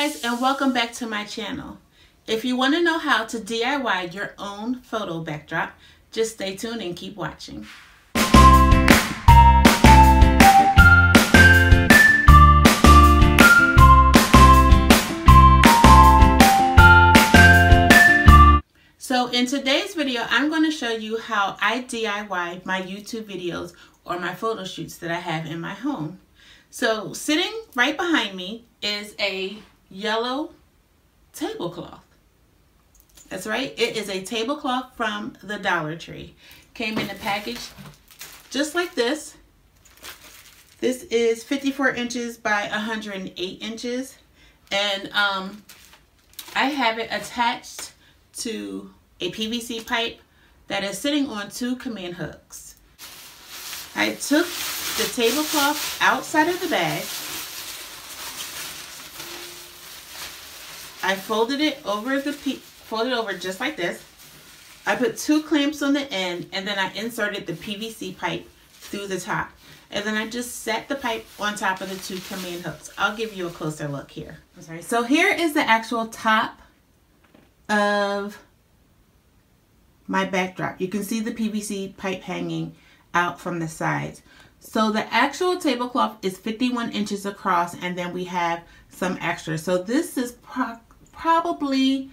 guys and welcome back to my channel. If you want to know how to DIY your own photo backdrop, just stay tuned and keep watching. So in today's video, I'm going to show you how I DIY my YouTube videos or my photo shoots that I have in my home. So sitting right behind me is a yellow tablecloth. That's right. It is a tablecloth from the Dollar Tree. Came in a package just like this. This is 54 inches by 108 inches. And um, I have it attached to a PVC pipe that is sitting on two command hooks. I took the tablecloth outside of the bag. I folded it over the folded over just like this. I put two clamps on the end and then I inserted the PVC pipe through the top. And then I just set the pipe on top of the two command hooks. I'll give you a closer look here. I'm sorry. So here is the actual top of my backdrop. You can see the PVC pipe hanging out from the sides. So the actual tablecloth is 51 inches across and then we have some extra. So this is pro probably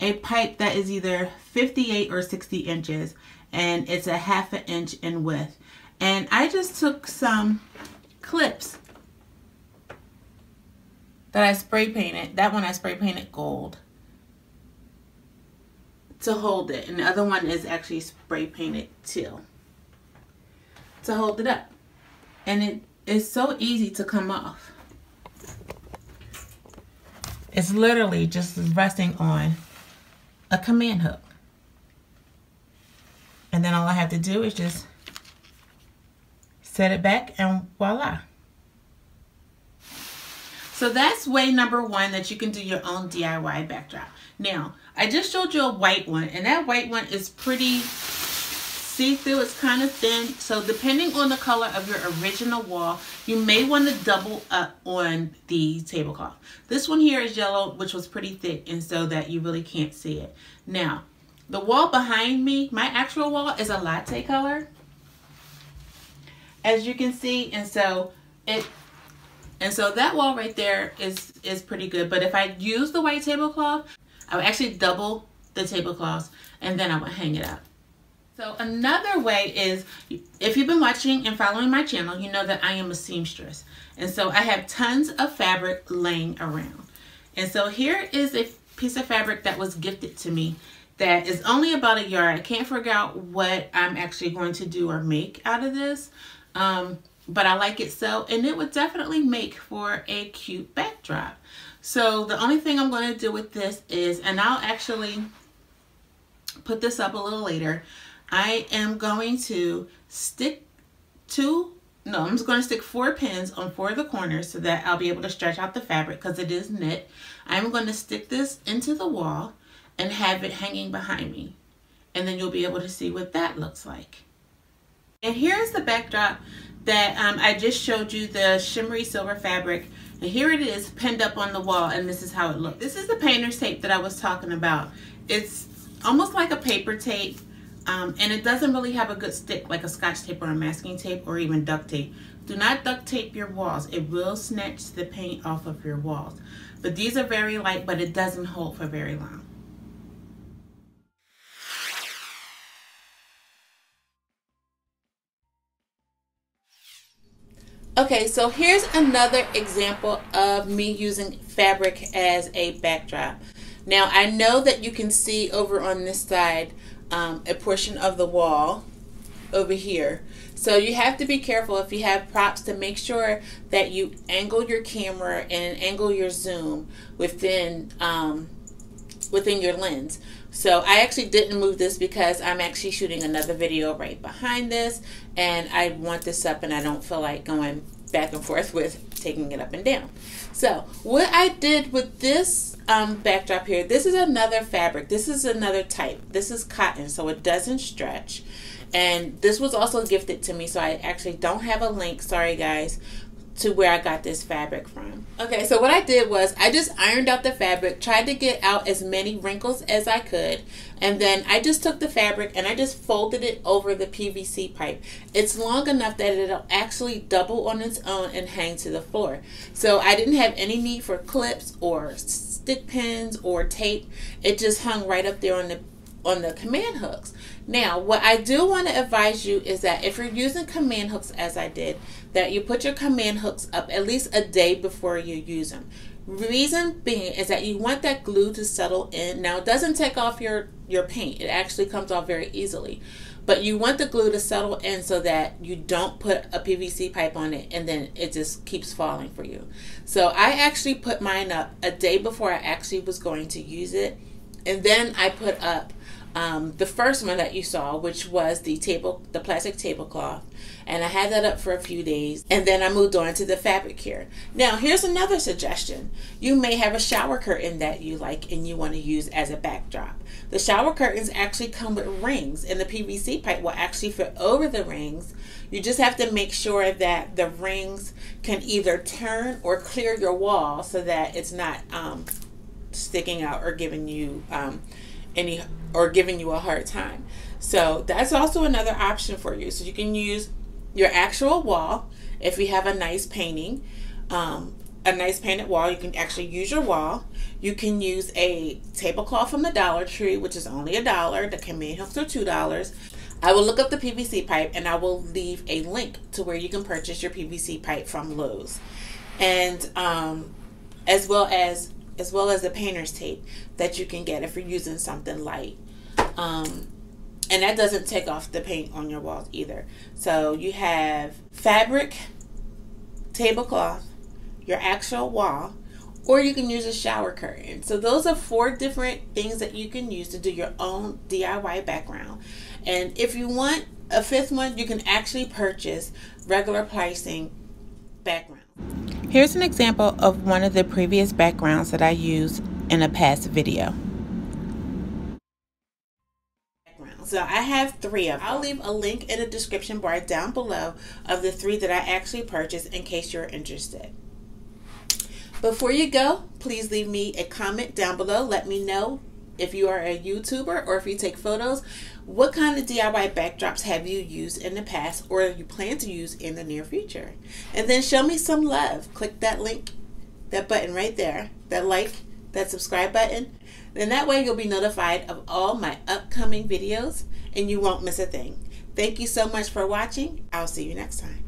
a pipe that is either 58 or 60 inches and it's a half an inch in width. And I just took some clips that I spray painted. That one I spray painted gold to hold it. And the other one is actually spray painted teal to hold it up and it is so easy to come off. It's literally just resting on a command hook. And then all I have to do is just set it back and voila. So that's way number one that you can do your own DIY backdrop. Now, I just showed you a white one and that white one is pretty see-through. It's kind of thin. So depending on the color of your original wall, you may want to double up on the tablecloth. This one here is yellow, which was pretty thick, and so that you really can't see it. Now, the wall behind me, my actual wall is a latte color. As you can see, and so it and so that wall right there is is pretty good. But if I use the white tablecloth, I would actually double the tablecloths and then I would hang it up. So another way is, if you've been watching and following my channel, you know that I am a seamstress. And so I have tons of fabric laying around. And so here is a piece of fabric that was gifted to me that is only about a yard. I can't figure out what I'm actually going to do or make out of this. Um, but I like it so, and it would definitely make for a cute backdrop. So the only thing I'm going to do with this is, and I'll actually put this up a little later, I am going to stick two, no, I'm just going to stick four pins on four of the corners so that I'll be able to stretch out the fabric because it is knit. I'm going to stick this into the wall and have it hanging behind me. And then you'll be able to see what that looks like. And here's the backdrop that um, I just showed you the shimmery silver fabric. And here it is pinned up on the wall and this is how it looks. This is the painter's tape that I was talking about. It's almost like a paper tape um, and it doesn't really have a good stick like a scotch tape or a masking tape or even duct tape. Do not duct tape your walls. It will snatch the paint off of your walls. But these are very light, but it doesn't hold for very long. Okay, so here's another example of me using fabric as a backdrop. Now I know that you can see over on this side um, a portion of the wall over here. So you have to be careful if you have props to make sure that you angle your camera and angle your zoom within um, within your lens. So I actually didn't move this because I'm actually shooting another video right behind this and I want this up and I don't feel like going back and forth with taking it up and down. So what I did with this um, backdrop here, this is another fabric. This is another type. This is cotton, so it doesn't stretch. And this was also gifted to me, so I actually don't have a link. Sorry, guys. to where I got this fabric from. Okay, so what I did was I just ironed out the fabric, tried to get out as many wrinkles as I could, and then I just took the fabric and I just folded it over the PVC pipe. It's long enough that it'll actually double on its own and hang to the floor. So I didn't have any need for clips or stick pins or tape. It just hung right up there on the on the command hooks. Now, what I do want to advise you is that if you're using command hooks as I did, that you put your command hooks up at least a day before you use them. Reason being is that you want that glue to settle in. Now, it doesn't take off your, your paint. It actually comes off very easily. But you want the glue to settle in so that you don't put a PVC pipe on it and then it just keeps falling for you. So I actually put mine up a day before I actually was going to use it. And then I put up um, the first one that you saw, which was the table, the plastic tablecloth, and I had that up for a few days, and then I moved on to the fabric here. Now, here's another suggestion: you may have a shower curtain that you like and you want to use as a backdrop. The shower curtains actually come with rings, and the PVC pipe will actually fit over the rings. You just have to make sure that the rings can either turn or clear your wall so that it's not um, sticking out or giving you um, any or giving you a hard time. So that's also another option for you. So you can use your actual wall if you have a nice painting, um, a nice painted wall. You can actually use your wall. You can use a tablecloth from the Dollar Tree, which is only a dollar. The command hooks are two dollars. I will look up the PVC pipe and I will leave a link to where you can purchase your PVC pipe from Lowe's, and um, as well as as well as the painter's tape that you can get if you're using something light. Um, and that doesn't take off the paint on your walls either. So you have fabric, tablecloth, your actual wall, or you can use a shower curtain. So those are four different things that you can use to do your own DIY background. And if you want a fifth one, you can actually purchase regular pricing background. Here's an example of one of the previous backgrounds that I used in a past video. So I have three of them. I'll leave a link in the description bar down below of the three that I actually purchased in case you're interested. Before you go, please leave me a comment down below. Let me know if you are a YouTuber or if you take photos, what kind of DIY backdrops have you used in the past or you plan to use in the near future? And then show me some love. Click that link, that button right there, that like, that subscribe button. Then that way you'll be notified of all my upcoming videos and you won't miss a thing. Thank you so much for watching. I'll see you next time.